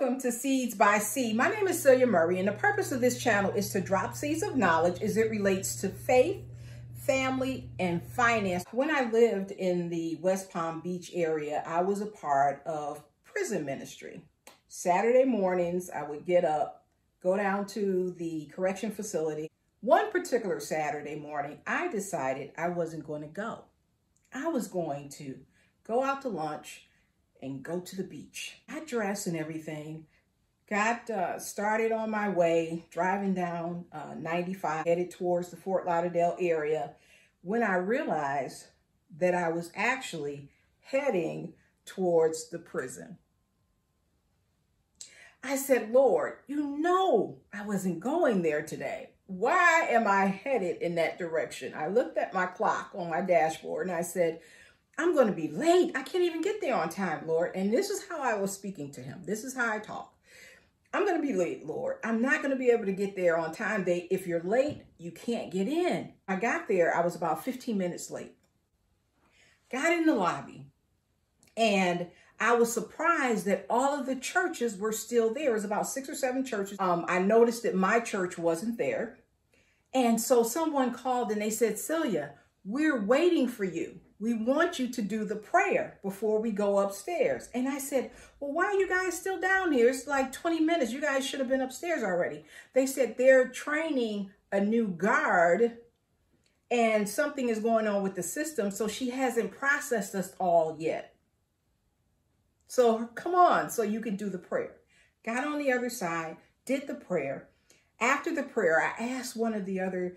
welcome to Seeds by Sea. My name is Celia Murray, and the purpose of this channel is to drop seeds of knowledge as it relates to faith, family, and finance. When I lived in the West Palm Beach area, I was a part of prison ministry. Saturday mornings, I would get up, go down to the correction facility. One particular Saturday morning, I decided I wasn't going to go. I was going to go out to lunch, and go to the beach. I dressed and everything. Got uh, started on my way, driving down uh, 95, headed towards the Fort Lauderdale area, when I realized that I was actually heading towards the prison. I said, Lord, you know I wasn't going there today. Why am I headed in that direction? I looked at my clock on my dashboard and I said, I'm going to be late. I can't even get there on time, Lord. And this is how I was speaking to him. This is how I talk. I'm going to be late, Lord. I'm not going to be able to get there on time. They, if you're late, you can't get in. I got there. I was about 15 minutes late. Got in the lobby. And I was surprised that all of the churches were still there. It was about six or seven churches. Um, I noticed that my church wasn't there. And so someone called and they said, Celia, we're waiting for you we want you to do the prayer before we go upstairs. And I said, well, why are you guys still down here? It's like 20 minutes. You guys should have been upstairs already. They said they're training a new guard and something is going on with the system. So she hasn't processed us all yet. So come on, so you can do the prayer. Got on the other side, did the prayer. After the prayer, I asked one of the other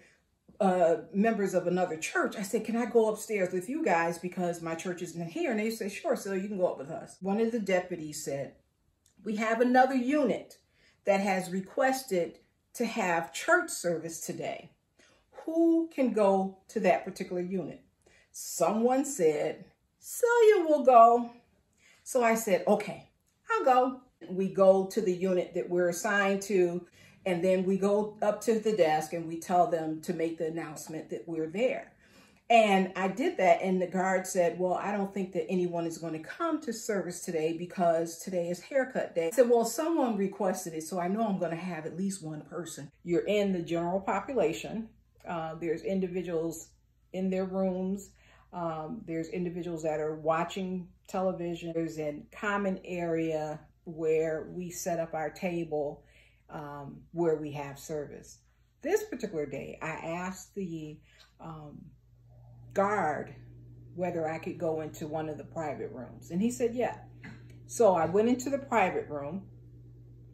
uh, members of another church, I said, can I go upstairs with you guys because my church isn't here? And they said, sure, so you can go up with us. One of the deputies said, we have another unit that has requested to have church service today. Who can go to that particular unit? Someone said, Celia will go. So I said, okay, I'll go. We go to the unit that we're assigned to and then we go up to the desk and we tell them to make the announcement that we're there. And I did that, and the guard said, Well, I don't think that anyone is going to come to service today because today is haircut day. I said, Well, someone requested it, so I know I'm going to have at least one person. You're in the general population, uh, there's individuals in their rooms, um, there's individuals that are watching television, there's a common area where we set up our table um, where we have service. This particular day, I asked the um, guard whether I could go into one of the private rooms. And he said, yeah. So I went into the private room.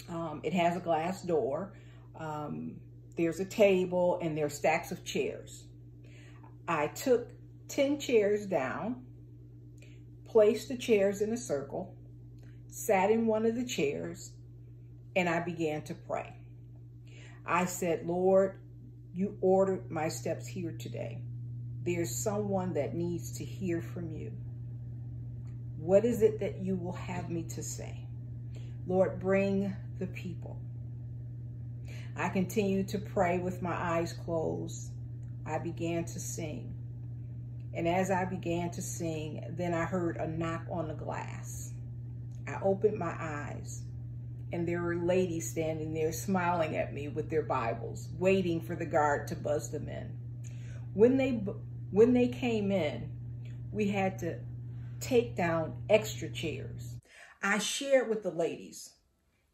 Um, it has a glass door. Um, there's a table and there are stacks of chairs. I took 10 chairs down, placed the chairs in a circle, sat in one of the chairs, and I began to pray. I said, Lord, you ordered my steps here today. There's someone that needs to hear from you. What is it that you will have me to say? Lord, bring the people. I continued to pray with my eyes closed. I began to sing. And as I began to sing, then I heard a knock on the glass. I opened my eyes and there were ladies standing there smiling at me with their Bibles, waiting for the guard to buzz them in. When they, when they came in, we had to take down extra chairs. I shared with the ladies,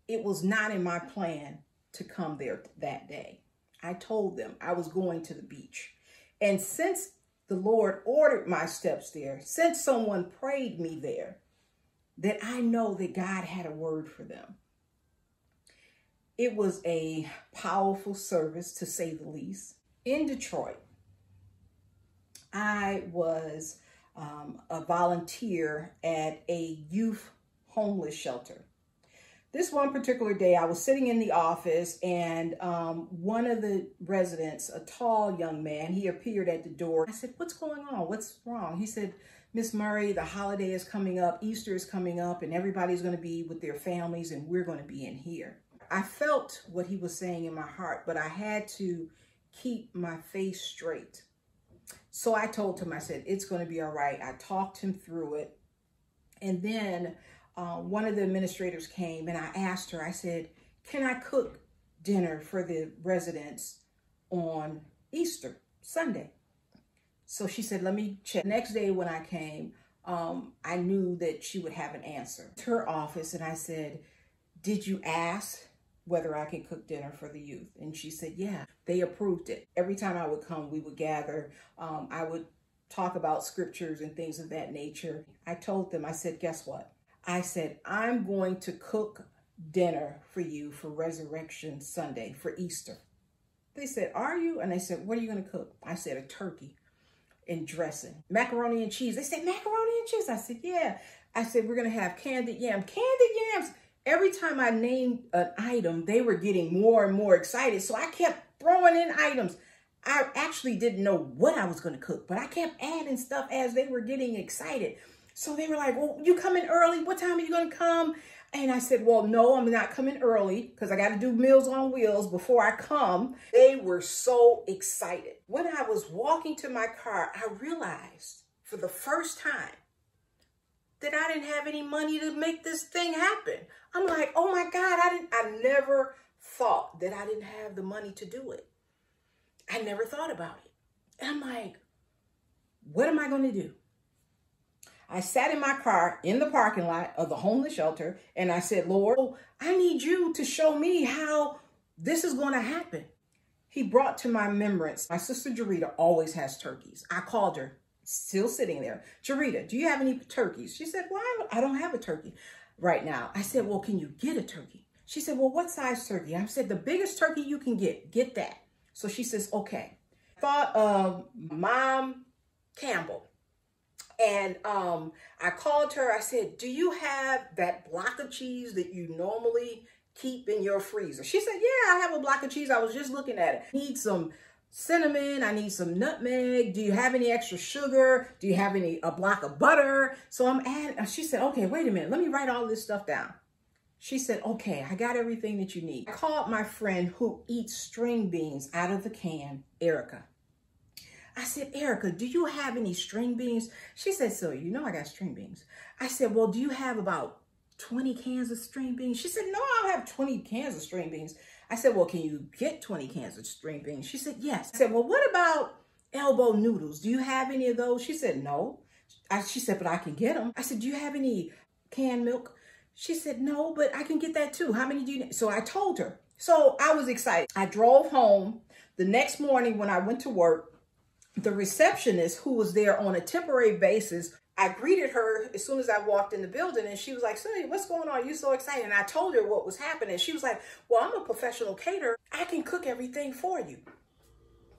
it was not in my plan to come there that day. I told them I was going to the beach. And since the Lord ordered my steps there, since someone prayed me there, that I know that God had a word for them. It was a powerful service, to say the least. In Detroit, I was um, a volunteer at a youth homeless shelter. This one particular day, I was sitting in the office and um, one of the residents, a tall young man, he appeared at the door. I said, what's going on? What's wrong? He said, Miss Murray, the holiday is coming up, Easter is coming up, and everybody's going to be with their families, and we're going to be in here. I felt what he was saying in my heart, but I had to keep my face straight. So I told him, I said, it's going to be all right. I talked him through it. And then uh, one of the administrators came and I asked her, I said, can I cook dinner for the residents on Easter Sunday? So she said, let me check. Next day when I came, um, I knew that she would have an answer. To her office and I said, did you ask whether I can cook dinner for the youth? And she said, yeah, they approved it. Every time I would come, we would gather. Um, I would talk about scriptures and things of that nature. I told them, I said, guess what? I said, I'm going to cook dinner for you for Resurrection Sunday, for Easter. They said, are you? And they said, what are you going to cook? I said, a turkey and dressing. Macaroni and cheese. They said, macaroni and cheese. I said, yeah. I said, we're going to have candied yam. Candied yams. Every time I named an item, they were getting more and more excited. So I kept throwing in items. I actually didn't know what I was going to cook, but I kept adding stuff as they were getting excited. So they were like, well, you coming early? What time are you going to come? And I said, well, no, I'm not coming early because I got to do Meals on Wheels before I come. They were so excited. When I was walking to my car, I realized for the first time that I didn't have any money to make this thing happen. I'm like, oh my God, I didn't, I never thought that I didn't have the money to do it. I never thought about it. And I'm like, what am I going to do? I sat in my car in the parking lot of the homeless shelter and I said, Lord, I need you to show me how this is going to happen. He brought to my remembrance, my sister Jarita always has turkeys. I called her, still sitting there. Jarita, do you have any turkeys? She said, well, I don't have a turkey right now. I said, well, can you get a turkey? She said, well, what size turkey? I said, the biggest turkey you can get, get that. So she says, okay. Thought of Mom Campbell. And um, I called her. I said, do you have that block of cheese that you normally keep in your freezer? She said, yeah, I have a block of cheese. I was just looking at it. Need some cinnamon. I need some nutmeg. Do you have any extra sugar? Do you have any, a block of butter? So I'm adding, uh, she said, okay, wait a minute. Let me write all this stuff down. She said, okay, I got everything that you need. I called my friend who eats string beans out of the can, Erica. I said, Erica, do you have any string beans? She said, so you know I got string beans. I said, well, do you have about 20 cans of string beans? She said, no, I don't have 20 cans of string beans. I said, well, can you get 20 cans of string beans? She said, yes. I said, well, what about elbow noodles? Do you have any of those? She said, no. I, she said, but I can get them. I said, do you have any canned milk? She said, no, but I can get that too. How many do you need? So I told her. So I was excited. I drove home. The next morning when I went to work, the receptionist who was there on a temporary basis, I greeted her as soon as I walked in the building and she was like, Sonny, what's going on? You're so excited. And I told her what was happening. She was like, well, I'm a professional caterer. I can cook everything for you.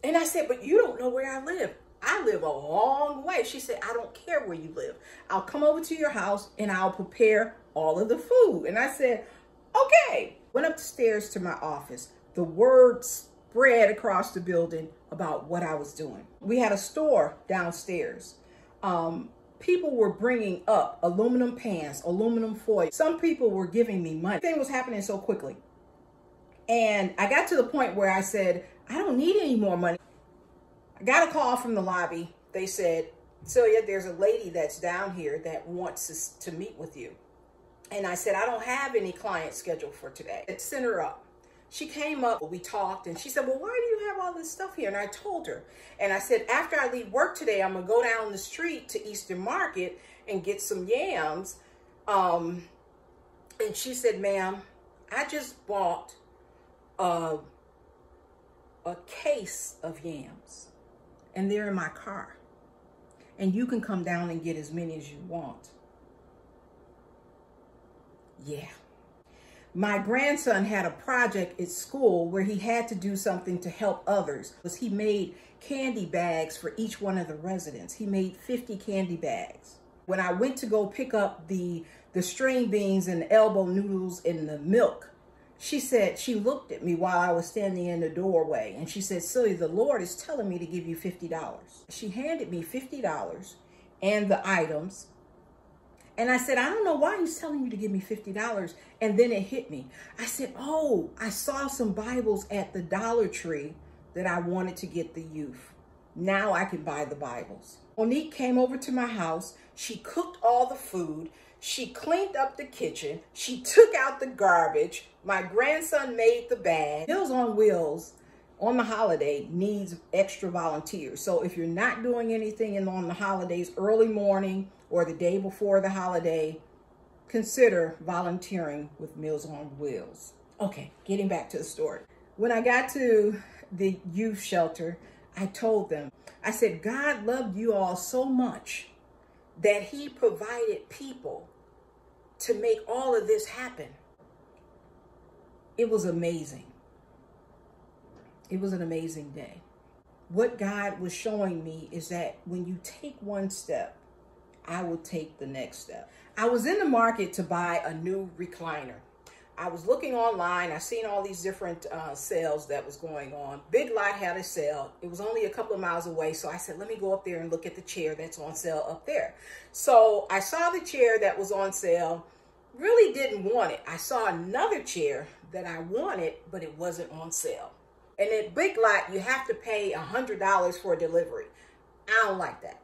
And I said, but you don't know where I live. I live a long way. She said, I don't care where you live. I'll come over to your house and I'll prepare all of the food. And I said, okay. Went up the stairs to my office. The word spread across the building about what I was doing. We had a store downstairs. Um, people were bringing up aluminum pans, aluminum foil. Some people were giving me money. Thing was happening so quickly. And I got to the point where I said, I don't need any more money. I got a call from the lobby. They said, Celia, there's a lady that's down here that wants to, to meet with you. And I said, I don't have any clients scheduled for today. It sent her up. She came up, we talked, and she said, well, why do you have all this stuff here? And I told her. And I said, after I leave work today, I'm going to go down the street to Eastern Market and get some yams. Um, and she said, ma'am, I just bought a, a case of yams and they're in my car. And you can come down and get as many as you want. Yeah. My grandson had a project at school where he had to do something to help others. He made candy bags for each one of the residents. He made 50 candy bags. When I went to go pick up the the string beans and the elbow noodles and the milk, she said, she looked at me while I was standing in the doorway and she said, Silly, the Lord is telling me to give you $50. She handed me $50 and the items. And I said, I don't know why he's telling you to give me $50. And then it hit me. I said, oh, I saw some Bibles at the Dollar Tree that I wanted to get the youth. Now I can buy the Bibles. Monique came over to my house. She cooked all the food. She cleaned up the kitchen. She took out the garbage. My grandson made the bag. Meals on Wheels on the holiday needs extra volunteers. So if you're not doing anything in, on the holidays, early morning or the day before the holiday, consider volunteering with Meals on Wheels. Okay, getting back to the story. When I got to the youth shelter, I told them, I said, God loved you all so much that he provided people to make all of this happen. It was amazing. It was an amazing day. What God was showing me is that when you take one step, I will take the next step. I was in the market to buy a new recliner. I was looking online. I seen all these different uh, sales that was going on. Big Lot had a sale. It was only a couple of miles away. So I said, let me go up there and look at the chair that's on sale up there. So I saw the chair that was on sale. Really didn't want it. I saw another chair that I wanted, but it wasn't on sale. And at Big Lot, you have to pay a $100 for delivery. I don't like that.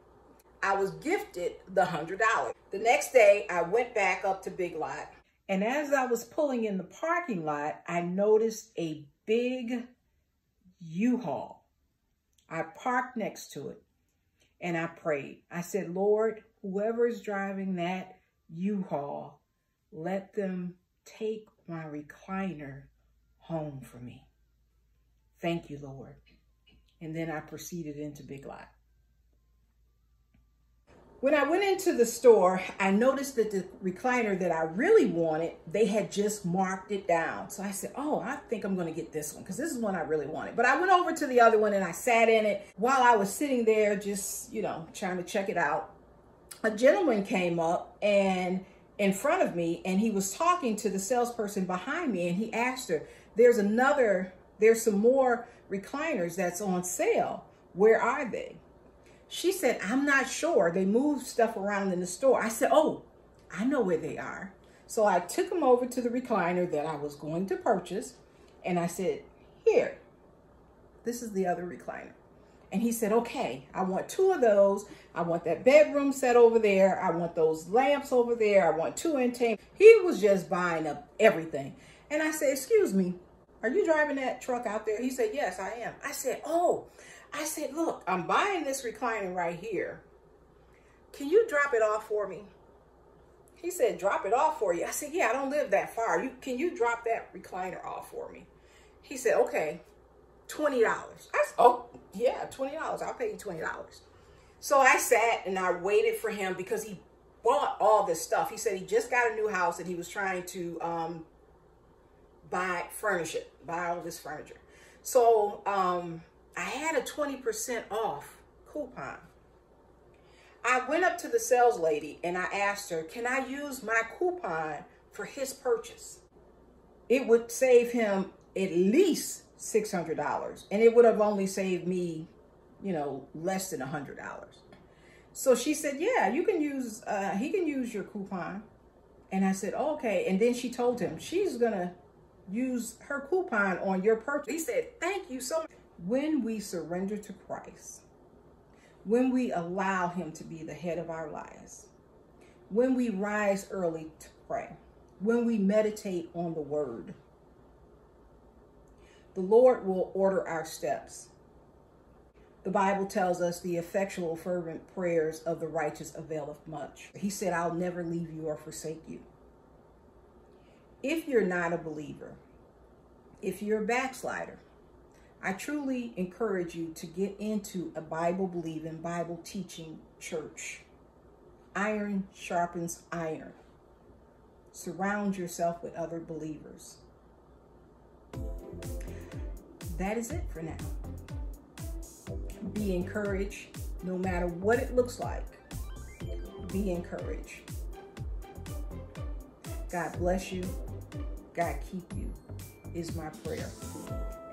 I was gifted the $100. The next day, I went back up to Big Lot. And as I was pulling in the parking lot, I noticed a big U-Haul. I parked next to it and I prayed. I said, Lord, whoever is driving that U-Haul, let them take my recliner home for me. Thank you, Lord. And then I proceeded into Big Lot. When I went into the store, I noticed that the recliner that I really wanted, they had just marked it down. So I said, oh, I think I'm going to get this one because this is one I really wanted. But I went over to the other one and I sat in it. While I was sitting there just, you know, trying to check it out, a gentleman came up and in front of me and he was talking to the salesperson behind me and he asked her, there's another, there's some more recliners that's on sale. Where are they? She said, I'm not sure. They moved stuff around in the store. I said, oh, I know where they are. So I took them over to the recliner that I was going to purchase. And I said, here, this is the other recliner. And he said, okay, I want two of those. I want that bedroom set over there. I want those lamps over there. I want two intakes. He was just buying up everything. And I said, excuse me, are you driving that truck out there? He said, yes, I am. I said, oh, I said, look, I'm buying this recliner right here. Can you drop it off for me? He said, drop it off for you. I said, yeah, I don't live that far. You Can you drop that recliner off for me? He said, okay, $20. I said, oh, yeah, $20. I'll pay you $20. So I sat and I waited for him because he bought all this stuff. He said he just got a new house and he was trying to um, buy, furnish it, buy all this furniture. So um, I had a 20% off coupon. I went up to the sales lady and I asked her, can I use my coupon for his purchase? It would save him at least $600 and it would have only saved me, you know, less than $100. So she said, yeah, you can use, uh, he can use your coupon. And I said, okay. And then she told him she's going to use her coupon on your purchase. He said, thank you so much when we surrender to Christ, when we allow him to be the head of our lives, when we rise early to pray, when we meditate on the word, the Lord will order our steps. The Bible tells us the effectual, fervent prayers of the righteous availeth much. He said, I'll never leave you or forsake you. If you're not a believer, if you're a backslider, I truly encourage you to get into a Bible believing, Bible teaching church. Iron sharpens iron. Surround yourself with other believers. That is it for now. Be encouraged no matter what it looks like. Be encouraged. God bless you. God keep you is my prayer